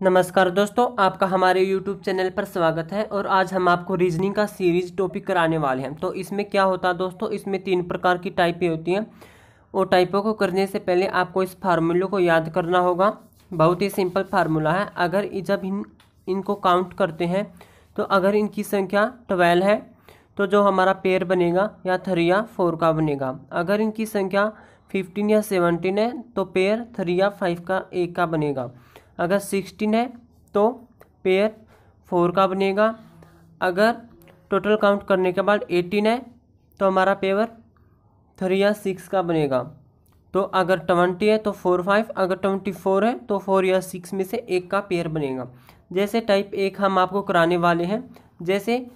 नमस्कार दोस्तों, आपका हमारे YouTube चैनल पर स्वागत है और आज हम आपको रीजनिंग का सीरीज़ टॉपिक कराने वाले हैं। तो इसमें क्या होता है दोस्तों, इसमें तीन प्रकार की टाइपें होती हैं। और टाइपों को करने से पहले आपको इस फार्मूले को याद करना होगा। बहुत ही सिंपल फार्मूला है। अगर जब इन इनको काउंट करते हैं तो अगर इनकी संख्या ट्वेल्व है तो जो हमारा पेयर बनेगा, या थ्री या फोर का बनेगा। अगर इनकी संख्या फिफ्टीन या सेवनटीन है तो पेयर थ्री या फाइव का एक का बनेगा। अगर सिक्सटीन है तो पेयर फोर का बनेगा। अगर टोटल काउंट करने के बाद एटीन है तो हमारा पेयर थ्री या सिक्स का बनेगा। तो अगर ट्वेंटी है तो फोर फाइव अगर ट्वेंटी फोर है तो फोर या सिक्स में से एक का पेयर बनेगा। जैसे टाइप एक हम आपको कराने वाले हैं। जैसे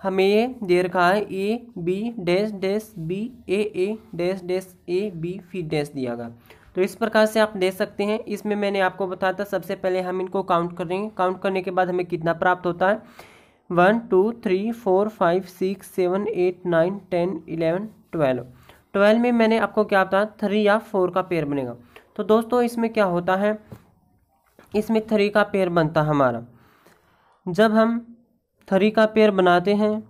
हमें ये दे रखा है A B dash dash B A A dash dash A B फिर डैश दिया गया। तो इस प्रकार से आप दे सकते हैं। इसमें मैंने आपको बताया था, सबसे पहले हम इनको काउंट करेंगे काउंट करने के बाद हमें कितना प्राप्त होता है? One two three four five six seven eight nine ten eleven twelve twelve में मैंने आपको क्या बताया? थ्री या फोर का पेयर बनेगा। तो दोस्तों, इसमें क्या होता है? इसमें थ्री का पेयर बनता है हमारा। जब हम थ्री का पेयर बनाते हैं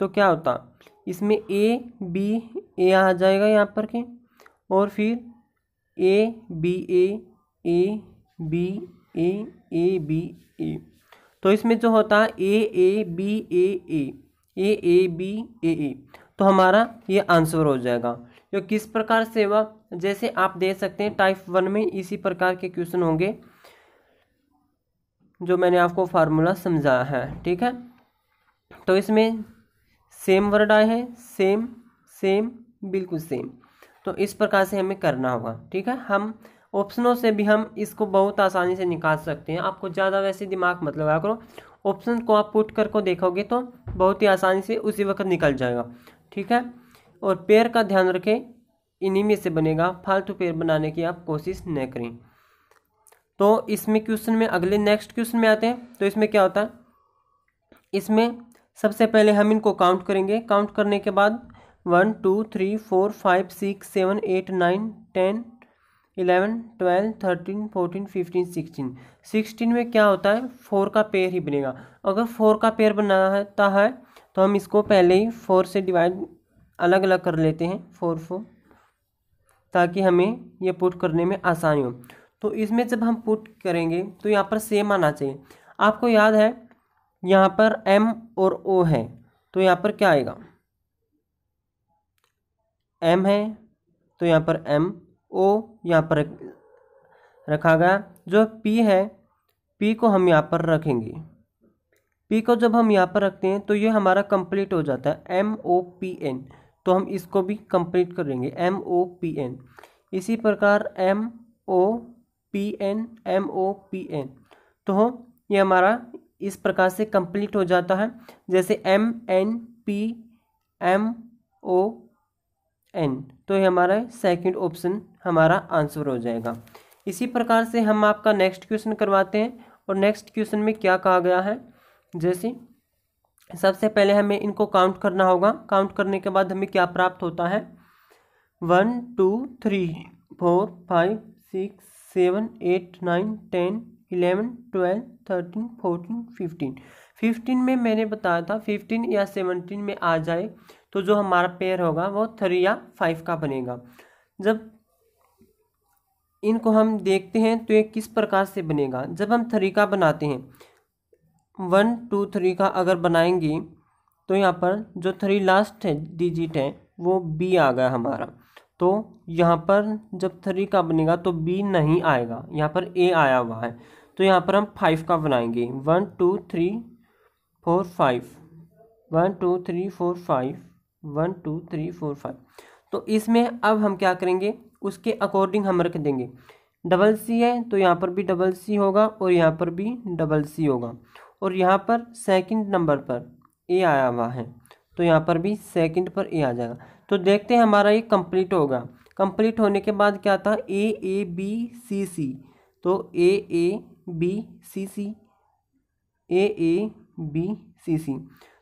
तो क्या होता? इसमें ए बी ए आ जाएगा यहाँ पर कि और फिर A B A A B A A B A तो इसमें जो होता है ए A B A A A A B A ए तो हमारा ये आंसर हो जाएगा। जो किस प्रकार से हुआ जैसे आप दे सकते हैं टाइप वन में इसी प्रकार के क्वेश्चन होंगे, जो मैंने आपको फार्मूला समझाया है, ठीक है? तो इसमें सेम वर्ड आए हैं सेम सेम बिल्कुल सेम तो इस प्रकार से हमें करना होगा, ठीक है? हम ऑप्शनों से भी हम इसको बहुत आसानी से निकाल सकते हैं। आपको ज़्यादा वैसे दिमाग मत लगाया करो। ऑप्शन को आप पुट कर को देखोगे तो बहुत ही आसानी से उसी वक्त निकल जाएगा, ठीक है? और पेड़ का ध्यान रखें। इन्हीं में से बनेगा। फालतू पेड़ बनाने की आप कोशिश न करें। तो इसमें क्वेश्चन में अगले नेक्स्ट क्वेश्चन में आते हैं। तो इसमें क्या होता है? इसमें सबसे पहले हम इनको काउंट करेंगे। काउंट करने के बाद one, two, three, four, five, six, seven, eight, nine, ten, eleven, twelve, thirteen, fourteen, fifteen, sixteen. Sixteen में क्या होता है? फोर का पेयर ही बनेगा। अगर फोर का पेयर बनाता है तो हम इसको पहले ही फोर से डिवाइड अलग अलग कर लेते हैं, फोर फोर, ताकि हमें ये पुट करने में आसानी हो। तो इसमें जब हम पुट करेंगे तो यहाँ पर सेम आना चाहिए। आपको याद है, यहाँ पर एम और ओ है तो यहाँ पर क्या आएगा? एम है तो यहाँ पर एम ओ यहाँ पर रखा गया। जो पी है पी को हम यहाँ पर रखेंगे। पी को जब हम यहाँ पर रखते हैं तो ये हमारा कंप्लीट हो जाता है। एम ओ पी एन तो हम इसको भी कंप्लीट करेंगे। एम ओ पी एन इसी प्रकार M O P N M O P N तो ये हमारा इस प्रकार से कंप्लीट हो जाता है। जैसे M N P M O N तो ये हमारा सेकंड ऑप्शन हमारा आंसर हो जाएगा। इसी प्रकार से हम आपका नेक्स्ट क्वेश्चन करवाते हैं और नेक्स्ट क्वेश्चन में क्या कहा गया है? जैसे, सबसे पहले हमें इनको काउंट करना होगा। काउंट करने के बाद हमें क्या प्राप्त होता है? One two three four five six seven eight nine ten eleven twelve thirteen fourteen fifteen fifteen में मैंने बताया था फिफ्टीन या सेवनटीन में आ जाए। तो जो हमारा पेयर होगा वो थ्री या फाइव का बनेगा। जब इनको हम देखते हैं तो ये किस प्रकार से बनेगा? जब हम थ्री का बनाते हैं वन टू थ्री का अगर बनाएँगे तो यहाँ पर जो थ्री लास्ट है डिजिट है, वो बी आ गया हमारा। तो यहाँ पर जब थ्री का बनेगा तो बी नहीं आएगा। यहाँ पर ए आया हुआ है। तो यहाँ पर हम फाइव का बनाएँगे। One two three four five one two three four five one, two, three, four, five. तो इसमें अब हम क्या करेंगे? उसके अकॉर्डिंग हम रख देंगे। डबल सी है तो यहाँ पर भी डबल सी होगा और यहाँ पर भी डबल सी होगा। और यहाँ पर सेकंड नंबर पर ए आया हुआ है तो यहाँ पर भी सेकंड पर ए आ जाएगा। तो देखते हैं हमारा ये कंप्लीट होगा। कंप्लीट होने के बाद क्या था? A A, B, C C. तो A A, B, C C. A A, B, C C.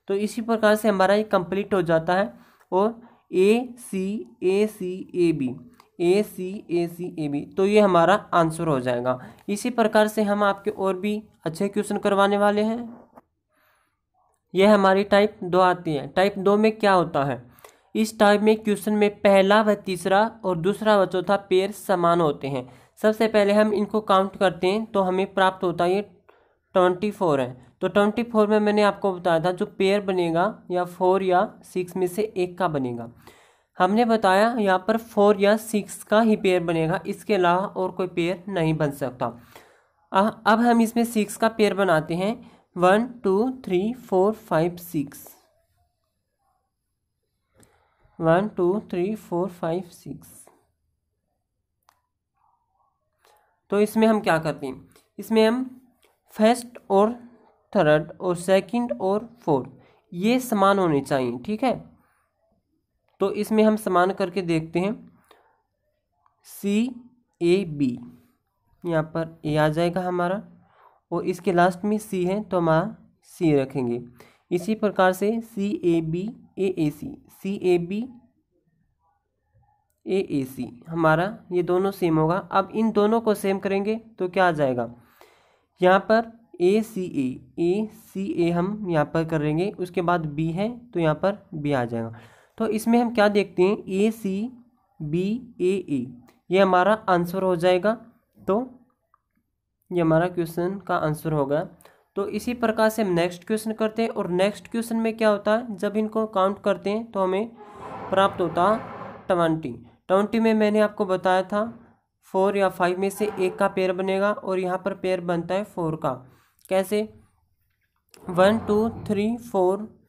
तो इसी प्रकार से हमारा ये कंप्लीट हो जाता है और ए C A C A B A C A C A B तो ये हमारा आंसर हो जाएगा। इसी प्रकार से हम आपके और भी अच्छे क्वेश्चन करवाने वाले हैं। यह हमारी टाइप दो आती है। टाइप दो में क्या होता है? इस टाइप में क्वेश्चन में पहला व तीसरा और दूसरा व चौथा पेयर समान होते हैं। सबसे पहले हम इनको काउंट करते हैं तो हमें प्राप्त होता है ये ट्वेंटी फोर है। तो ट्वेंटी फोर में मैंने आपको बताया था जो पेयर बनेगा या फोर या सिक्स में से एक का बनेगा। हमने बताया यहाँ पर फोर या सिक्स का ही पेयर बनेगा इसके अलावा और कोई पेयर नहीं बन सकता। आ, अब हम इसमें सिक्स का पेयर बनाते हैं। One two three four five six one two three four five six तो इसमें हम क्या करते हैं? इसमें हम फ़र्स्ट और थर्ड और सेकंड और फोर्थ। ये समान होने चाहिए, ठीक है? तो इसमें हम समान करके देखते हैं। C, A, B. यहाँ पर ए आ जाएगा हमारा और इसके लास्ट में सी है तो हमारा सी रखेंगे। इसी प्रकार से सी, A, B, A A, C. C, A, B, A ए, सी। हमारा ये दोनों सेम होगा। अब इन दोनों को सेम करेंगे तो क्या आ जाएगा? यहाँ पर ए सी ए ए सी ए हम यहाँ पर करेंगे उसके बाद बी है तो यहाँ पर बी आ जाएगा। तो इसमें हम क्या देखते हैं? ए सी बी ए ए ये हमारा आंसर हो जाएगा। तो ये हमारा क्वेश्चन का आंसर होगा। तो इसी प्रकार से हम नेक्स्ट क्वेश्चन करते हैं और नेक्स्ट क्वेश्चन में क्या होता है? जब इनको काउंट करते हैं तो हमें प्राप्त होता ट्वेंटी ट्वेंटी में मैंने आपको बताया था फोर या फाइव में से एक का पेयर बनेगा और यहाँ पर पेयर बनता है फोर का। कैसे? One, two, three, four,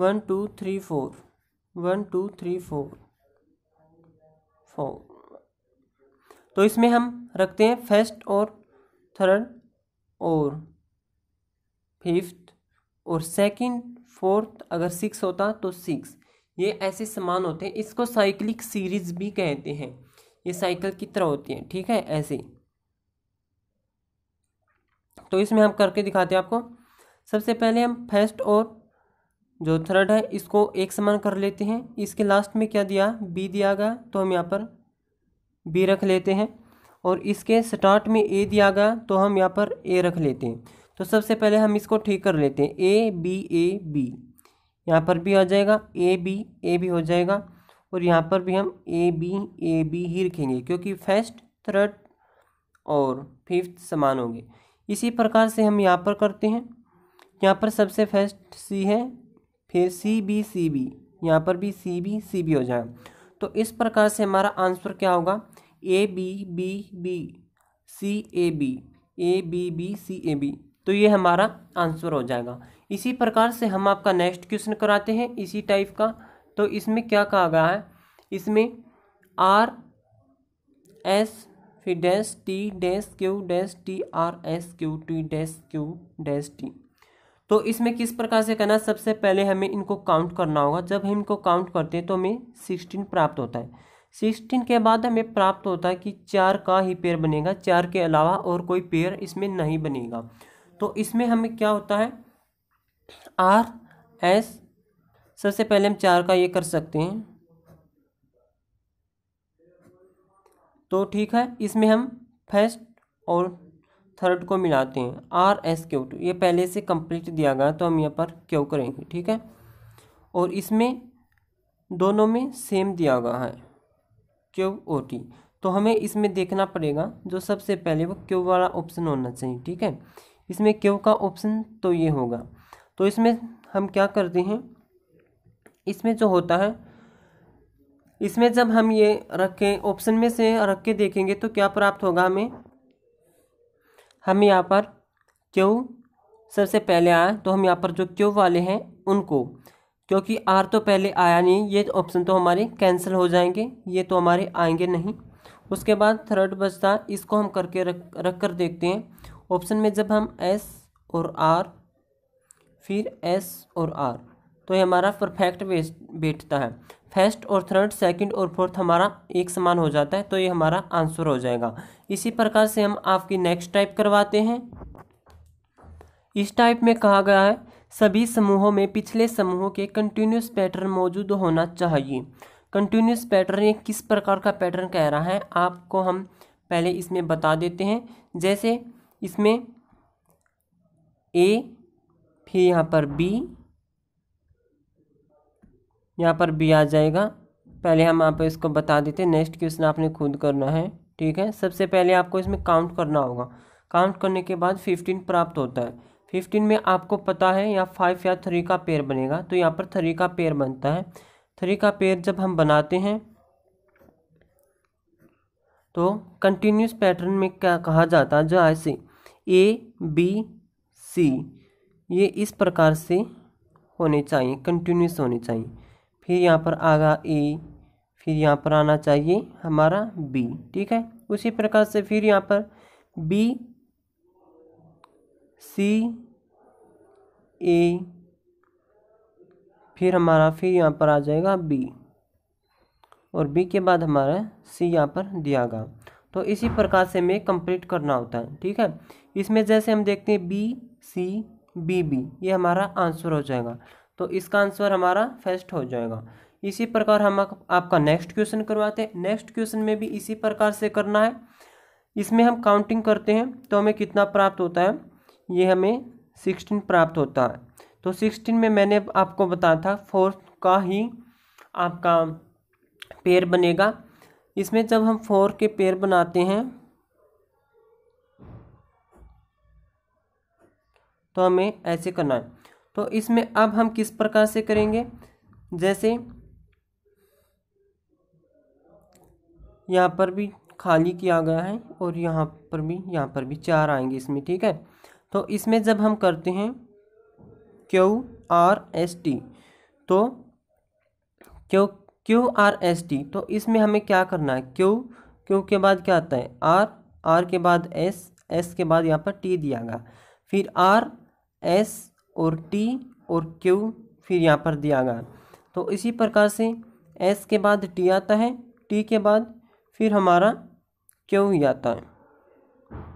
one, two, three, four, one, two, three, four four. तो इसमें हम रखते हैं फ़र्स्ट और थर्ड और फिफ्थ और सेकंड, फोर्थ, अगर सिक्स होता तो सिक्स। ये ऐसे समान होते हैं। इसको साइक्लिक सीरीज़ भी कहते हैं। ये साइकिल की तरह होती है। ठीक है? ऐसे। तो इसमें हम करके दिखाते हैं आपको। सबसे पहले हम फ़र्स्ट और जो थर्ड है, इसको एक समान कर लेते हैं। इसके लास्ट में क्या दिया? बी दिया गया तो हम यहाँ पर बी रख लेते हैं। और इसके स्टार्ट में ए दिया गया तो हम यहाँ पर ए रख लेते हैं। तो सबसे पहले हम इसको ठीक कर लेते हैं। A, B A, B. यहाँ पर भी आ जाएगा, ए, बी, ए भी हो जाएगा। और यहाँ पर भी हम ए, बी ए, बी ही रखेंगे, क्योंकि फ़र्स्ट, थर्ड और फिफ्थ समान होंगे। इसी प्रकार से हम यहाँ पर करते हैं। यहाँ पर सबसे फ़र्स्ट सी है, फिर सी बी सी बी यहाँ पर भी सी बी सी बी हो जाए। तो इस प्रकार से हमारा आंसर क्या होगा? A B B B C A B A B B C A B तो ये हमारा आंसर हो जाएगा। इसी प्रकार से हम आपका नेक्स्ट क्वेश्चन कराते हैं इसी टाइप का। तो इसमें क्या कहा गया है? इसमें आर एस फिर dash T, dash Q, dash T, R, S, Q, T, dash Q, dash T. तो इसमें किस प्रकार से करना सबसे पहले हमें इनको काउंट करना होगा। जब हम इनको काउंट करते हैं तो हमें सिक्सटीन प्राप्त होता है। सिक्सटीन के बाद हमें प्राप्त होता है कि चार का ही पेयर बनेगा। चार के अलावा और कोई पेयर इसमें नहीं बनेगा। तो इसमें हमें क्या होता है? आर, एस, सबसे पहले हम चार का ये कर सकते हैं। तो ठीक है, इसमें हम फ़र्स्ट और थर्ड को मिलाते हैं। R, S, Q, two. ये पहले से कंप्लीट दिया गया तो हम यहाँ पर क्यू करेंगे, ठीक है? और इसमें दोनों में सेम दिया गया है, क्यू ओ टी। तो हमें इसमें देखना पड़ेगा, जो सबसे पहले वो क्यू वाला ऑप्शन होना चाहिए, ठीक है? इसमें क्यू का ऑप्शन तो ये होगा। तो इसमें हम क्या करते हैं, इसमें जो होता है इसमें जब हम ये रखें ऑप्शन में से रख के देखेंगे तो क्या प्राप्त होगा हमें? हम यहाँ पर क्यू? सबसे पहले आया तो हम यहाँ पर जो क्यू वाले हैं, उनको। क्योंकि आर तो पहले आया नहीं, ये ऑप्शन तो हमारे कैंसिल हो जाएँगे, ये तो हमारे आएँगे नहीं। उसके बाद थर्ड बचता, इसको हम करके रख रख कर देखते हैं। ऑप्शन में जब हम एस और आर फिर एस और आर तो ये हमारा परफेक्ट बैठता है। फ़र्स्ट और थर्ड, सेकंड और फोर्थ हमारा एक समान हो जाता है तो ये हमारा आंसर हो जाएगा। इसी प्रकार से हम आपकी नेक्स्ट टाइप करवाते हैं। इस टाइप में कहा गया है, सभी समूहों में पिछले समूहों के कंटिन्यूस पैटर्न मौजूद होना चाहिए। कंटिन्यूस पैटर्न ये किस प्रकार का पैटर्न कह रहा है, आपको हम पहले इसमें बता देते हैं। जैसे इसमें ए फिर यहाँ पर बी यहाँ पर बी आ जाएगा। पहले हम आप इसको बता देते हैं नेक्स्ट क्वेश्चन आपने खुद करना है, ठीक है? सबसे पहले आपको इसमें काउंट करना होगा। काउंट करने के बाद फिफ्टीन प्राप्त होता है। फिफ्टीन में आपको पता है या फाइव या थ्री का पेयर बनेगा तो यहाँ पर थ्री का पेयर बनता है। थ्री का पेयर जब हम बनाते हैं तो कंटिन्यूस पैटर्न में क्या कहा जाता है? जो ऐसे ए बी सी ये इस प्रकार से होने चाहिए कंटिन्यूस होने चाहिए। फिर यहाँ पर आगा ए, फिर यहाँ पर आना चाहिए हमारा बी ठीक है? उसी प्रकार से फिर यहाँ पर बी सी ए फिर हमारा फिर यहाँ पर आ जाएगा बी और बी के बाद हमारा सी यहाँ पर दिया गया। तो इसी प्रकार से हमें कंप्लीट करना होता है, ठीक है? इसमें जैसे हम देखते हैं बी सी बी बी ये हमारा आंसर हो जाएगा। तो इसका आंसर हमारा फ़र्स्ट हो जाएगा। इसी प्रकार हम आपका नेक्स्ट क्वेश्चन करवाते हैं। नेक्स्ट क्वेश्चन में भी इसी प्रकार से करना है। इसमें हम काउंटिंग करते हैं तो हमें कितना प्राप्त होता है? ये हमें सिक्सटीन प्राप्त होता है। तो सिक्सटीन में मैंने आपको बताया था फोर का ही आपका पेयर बनेगा। इसमें जब हम फोर के पेयर बनाते हैं तो हमें ऐसे करना है। तो इसमें अब हम किस प्रकार से करेंगे? जैसे यहाँ पर भी खाली किया गया है और यहाँ पर भी, यहाँ पर भी चार आएँगे इसमें, ठीक है? तो इसमें जब हम करते हैं क्यू आर एस टी तो Q Q R S T तो इसमें हमें क्या करना है? क्यू क्यू के बाद क्या आता है? आर आर के बाद एस एस के बाद यहाँ पर टी दिया गया। फिर आर, एस और टी और क्यू फिर यहाँ पर दिया गया। तो इसी प्रकार से एस के बाद टी आता है टी के बाद फिर हमारा क्यू ही आता है,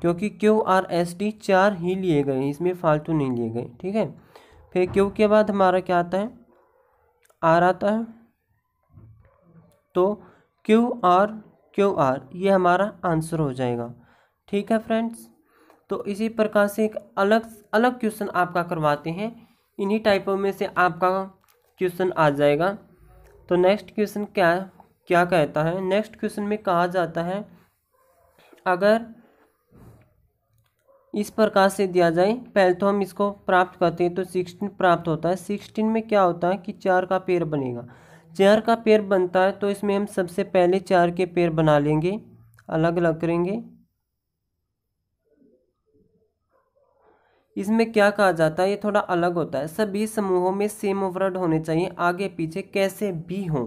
क्योंकि क्यू आर एस टी चार ही लिए गए इसमें फालतू नहीं लिए गए, ठीक है? फिर क्यू के बाद हमारा क्या आता है? आर आता है तो क्यू आर क्यू आर ये हमारा आंसर हो जाएगा, ठीक है फ्रेंड्स तो इसी प्रकार से एक अलग अलग क्वेश्चन आपका करवाते हैं। इन्हीं टाइपों में से आपका क्वेश्चन आ जाएगा। तो नेक्स्ट क्वेश्चन क्या क्या कहता है? नेक्स्ट क्वेश्चन में कहा जाता है, अगर इस प्रकार से दिया जाए, पहले तो हम इसको प्राप्त करते हैं तो सिक्सटीन प्राप्त होता है। सिक्सटीन में क्या होता है कि चार का पेड़ बनेगा। चार का पेड़ बनता है तो इसमें हम सबसे पहले चार के पेड़ बना लेंगे अलग अलग करेंगे। इसमें क्या कहा जाता है? ये थोड़ा अलग होता है। सभी समूहों में सेम ओवरड होने चाहिए। आगे पीछे कैसे भी हों।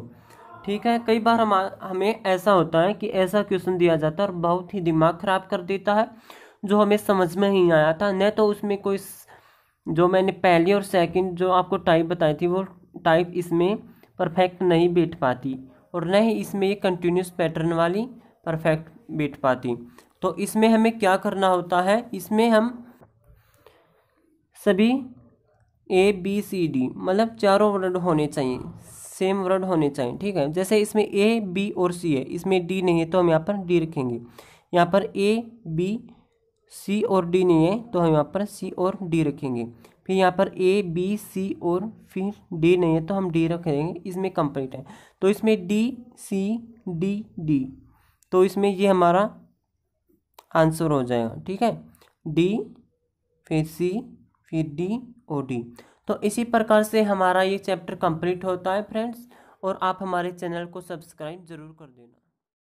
ठीक है? कई बार हम हमें ऐसा होता है कि ऐसा क्वेश्चन दिया जाता है और बहुत ही दिमाग ख़राब कर देता है, जो हमें समझ में ही आया था। न तो उसमें कोई जो मैंने पहली और सेकंड जो आपको टाइप बताई थी, वो टाइप इसमें परफेक्ट नहीं बैठ पाती और न ही इसमें ये कंटिन्यूस पैटर्न वाली परफेक्ट बैठ पाती। तो इसमें हमें क्या करना होता है? इसमें हम सभी ए बी सी डी मतलब चारों वर्ड होने चाहिए सेम वर्ड होने चाहिए, ठीक है? जैसे इसमें ए बी और सी है, इसमें डी नहीं है तो हम यहाँ पर डी रखेंगे। यहाँ पर ए बी सी और डी नहीं है तो हम यहाँ पर सी और डी रखेंगे। फिर यहाँ पर ए बी सी और फिर डी नहीं है तो हम डी रखेंगे। इसमें कंप्लीट है। तो इसमें डी सी डी डी तो इसमें ये हमारा आंसर हो जाएगा, ठीक है? डी फिर सी फिर डी ओ डी। तो इसी प्रकार से हमारा ये चैप्टर कंप्लीट होता है, फ्रेंड्स, और आप हमारे चैनल को सब्सक्राइब ज़रूर कर देना।